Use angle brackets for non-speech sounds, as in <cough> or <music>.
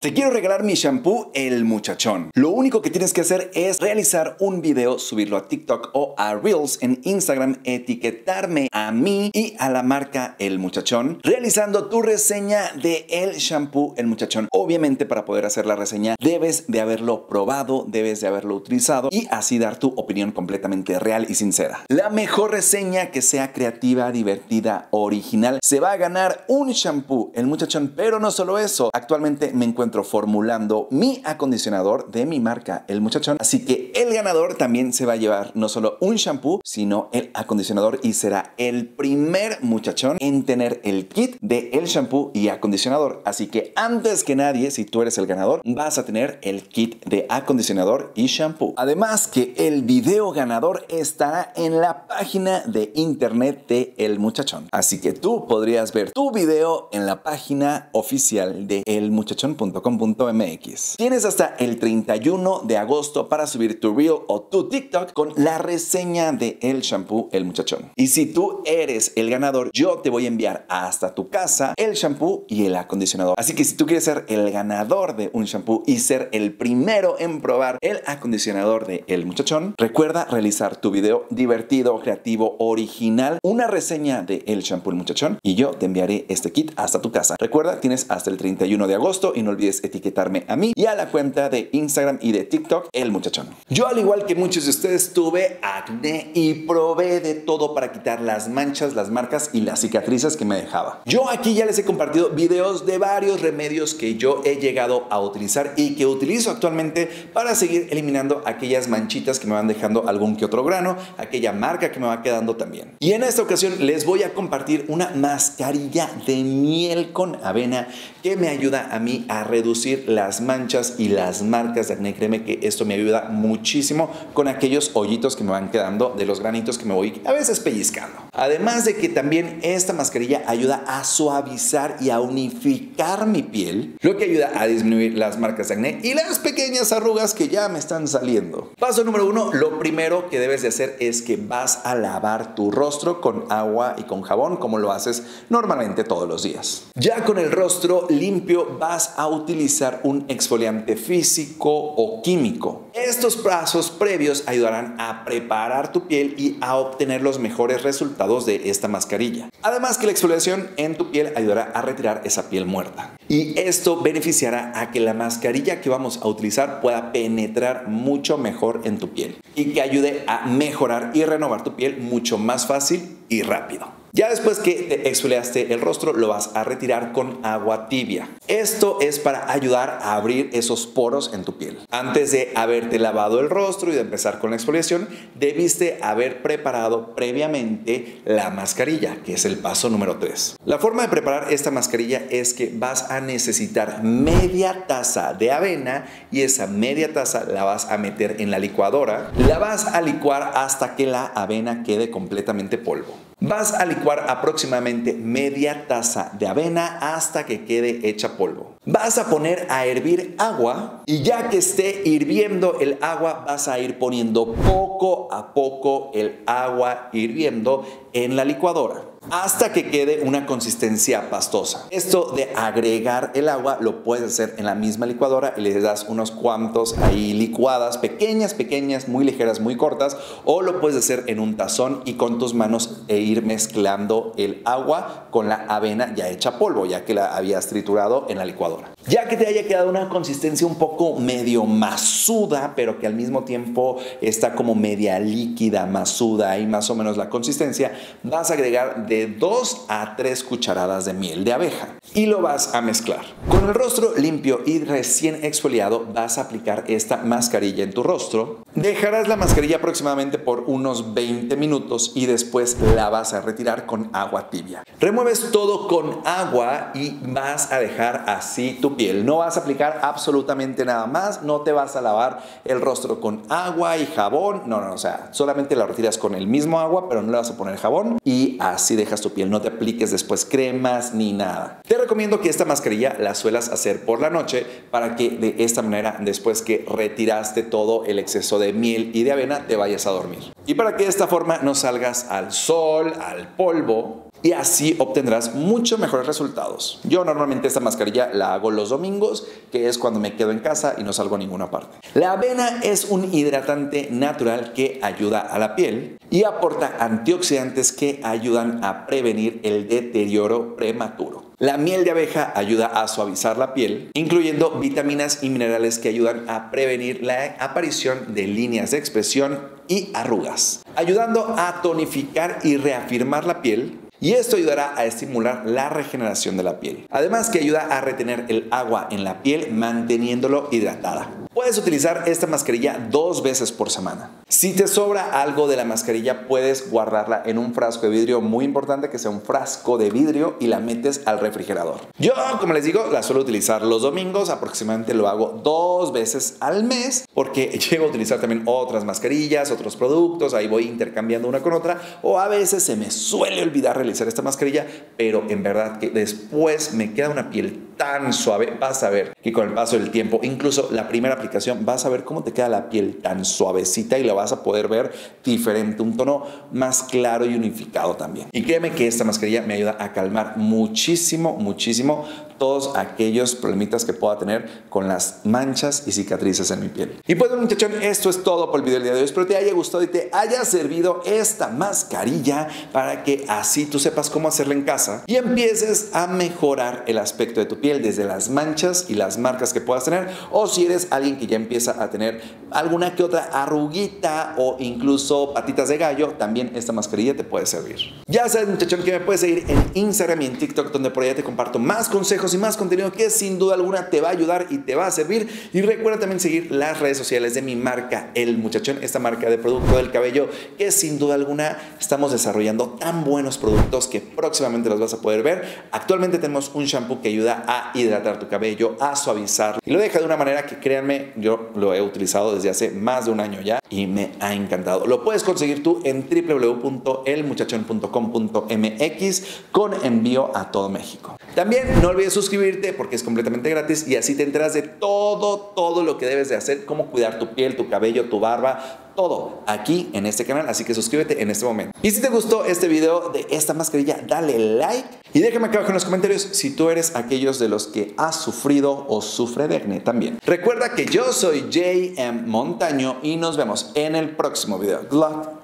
Te quiero regalar mi shampoo El Muchachón. Lo único que tienes que hacer es realizar un video, subirlo a TikTok o a Reels en Instagram, etiquetarme a mí y a la marca El Muchachón, realizando tu reseña de el shampoo El Muchachón. Obviamente para poder hacer la reseña debes de haberlo probado, debes de haberlo utilizado y así dar tu opinión completamente real y sincera. La mejor reseña que sea creativa, divertida, original, se va a ganar un shampoo El Muchachón, pero no solo eso, actualmente me encuentro formulando mi acondicionador de mi marca, El Muchachón. Así que el ganador también se va a llevar no solo un shampoo, sino el acondicionador y será el primer muchachón en tener el kit de el shampoo y acondicionador. Así que antes que nadie, si tú eres el ganador, vas a tener el kit de acondicionador y shampoo. Además que el video ganador estará en la página de internet de El Muchachón. Así que tú podrías ver tu video en la página oficial de elmuchachón.com .com.mx. Tienes hasta el 31 de agosto para subir tu reel o tu TikTok con la reseña de el shampoo El Muchachón. Y si tú eres el ganador, yo te voy a enviar hasta tu casa el shampoo y el acondicionador. Así que si tú quieres ser el ganador de un shampoo y ser el primero en probar el acondicionador de El Muchachón, recuerda realizar tu video divertido, creativo, original, una reseña de el shampoo El Muchachón y yo te enviaré este kit hasta tu casa. Recuerda, tienes hasta el 31 de agosto y no olvides etiquetarme a mí y a la cuenta de Instagram y de TikTok, El Muchachón. Yo, al igual que muchos de ustedes, tuve acné y probé de todo para quitar las manchas, las marcas y las cicatrices que me dejaba. Yo aquí ya les he compartido videos de varios remedios que yo he llegado a utilizar y que utilizo actualmente para seguir eliminando aquellas manchitas que me van dejando algún que otro grano, aquella marca que me va quedando también. Y en esta ocasión les voy a compartir una mascarilla de miel con avena que me ayuda a mí a reducir las manchas y las marcas de acné. Créeme que esto me ayuda muchísimo con aquellos hoyitos que me van quedando de los granitos que me voy a veces pellizcando. Además de que también esta mascarilla ayuda a suavizar y a unificar mi piel, lo que ayuda a disminuir las marcas de acné y las pequeñas arrugas que ya me están saliendo. Paso número uno, lo primero que debes de hacer es que vas a lavar tu rostro con agua y con jabón como lo haces normalmente todos los días. Ya con el rostro limpio vas a utilizar un exfoliante físico o químico. Estos pasos previos ayudarán a preparar tu piel y a obtener los mejores resultados de esta mascarilla. Además que la exfoliación en tu piel ayudará a retirar esa piel muerta. Y esto beneficiará a que la mascarilla que vamos a utilizar pueda penetrar mucho mejor en tu piel y que ayude a mejorar y renovar tu piel mucho más fácil y rápido. Ya después que te exfoliaste el rostro, lo vas a retirar con agua tibia. Esto es para ayudar a abrir esos poros en tu piel. Antes de haberte lavado el rostro y de empezar con la exfoliación, debiste haber preparado previamente la mascarilla, que es el paso número 3. La forma de preparar esta mascarilla es que vas a necesitar media taza de avena y esa media taza la vas a meter en la licuadora. La vas a licuar hasta que la avena quede completamente polvo. Vas a licuar aproximadamente media taza de avena hasta que quede hecha polvo. Vas a poner a hervir agua y ya que esté hirviendo el agua vas a ir poniendo poco a poco el agua hirviendo en la licuadora hasta que quede una consistencia pastosa. Esto de agregar el agua lo puedes hacer en la misma licuadora y le das unos cuantos ahí licuadas, pequeñas, pequeñas, muy ligeras, muy cortas, o lo puedes hacer en un tazón y con tus manos e ir mezclando el agua con la avena ya hecha polvo, ya que la habías triturado en la licuadora. Ya que te haya quedado una consistencia un poco medio masuda, pero que al mismo tiempo está como media líquida, masuda y más o menos la consistencia, vas a agregar de 2 a 3 cucharadas de miel de abeja y lo vas a mezclar. Con el rostro limpio y recién exfoliado vas a aplicar esta mascarilla en tu rostro. Dejarás la mascarilla aproximadamente por unos 20 minutos y después la vas a retirar con agua tibia. Remueves todo con agua y vas a dejar así tu piel. No vas a aplicar absolutamente nada más, no te vas a lavar el rostro con agua y jabón, no, no, o sea, solamente la retiras con el mismo agua, pero no le vas a poner jabón y así dejas tu piel, no te apliques después cremas ni nada. Te recomiendo que esta mascarilla la suelas hacer por la noche para que de esta manera, después que retiraste todo el exceso de miel y de avena, te vayas a dormir. Y para que de esta forma no salgas al sol, al polvo, y así obtendrás mucho mejores resultados. Yo normalmente esta mascarilla la hago los domingos, que es cuando me quedo en casa y no salgo a ninguna parte. La avena es un hidratante natural que ayuda a la piel y aporta antioxidantes que ayudan a prevenir el deterioro prematuro. La miel de abeja ayuda a suavizar la piel, incluyendo vitaminas y minerales que ayudan a prevenir la aparición de líneas de expresión y arrugas, ayudando a tonificar y reafirmar la piel y esto ayudará a estimular la regeneración de la piel. Además que ayuda a retener el agua en la piel manteniéndolo hidratada. Puedes utilizar esta mascarilla dos veces por semana. Si te sobra algo de la mascarilla, puedes guardarla en un frasco de vidrio muy importante que sea un frasco de vidrio y la metes al refrigerador. Yo, como les digo, la suelo utilizar los domingos, aproximadamente lo hago dos veces al mes porque <laughs> llego a utilizar también otras mascarillas, otros productos, ahí voy intercambiando una con otra o a veces se me suele olvidar realizar esta mascarilla, pero en verdad que después me queda una piel tan suave, vas a ver que con el paso del tiempo, incluso la primera aplicación, vas a ver cómo te queda la piel tan suavecita y la vas a poder ver diferente, un tono más claro y unificado también. Y créeme que esta mascarilla me ayuda a calmar muchísimo, muchísimo todos aquellos problemitas que pueda tener con las manchas y cicatrices en mi piel. Y pues muchachón, esto es todo por el video del día de hoy. Espero te haya gustado y te haya servido esta mascarilla para que así tú sepas cómo hacerla en casa y empieces a mejorar el aspecto de tu piel desde las manchas y las marcas que puedas tener o si eres alguien que ya empieza a tener alguna que otra arruguita o incluso patitas de gallo, también esta mascarilla te puede servir. Ya sabes muchachón que me puedes seguir en Instagram y en TikTok donde por allá te comparto más consejos y más contenido que sin duda alguna te va a ayudar y te va a servir. Y recuerda también seguir las redes sociales de mi marca El Muchachón, esta marca de producto del cabello que sin duda alguna estamos desarrollando tan buenos productos que próximamente los vas a poder ver. Actualmente tenemos un shampoo que ayuda a hidratar tu cabello, a suavizar. Y lo deja de una manera que créanme, yo lo he utilizado desde hace más de un año ya y me ha encantado. Lo puedes conseguir tú en www.elmuchachon.com.mx con envío a todo México. También no olvides suscribirte porque es completamente gratis y así te enteras de todo, todo lo que debes de hacer, cómo cuidar tu piel, tu cabello, tu barba, todo aquí en este canal, así que suscríbete en este momento. Y si te gustó este video de esta mascarilla, dale like y déjame acá abajo en los comentarios si tú eres aquellos de los que has sufrido o sufre de acné también. Recuerda que yo soy JM Montaño y nos vemos en el próximo video. Good.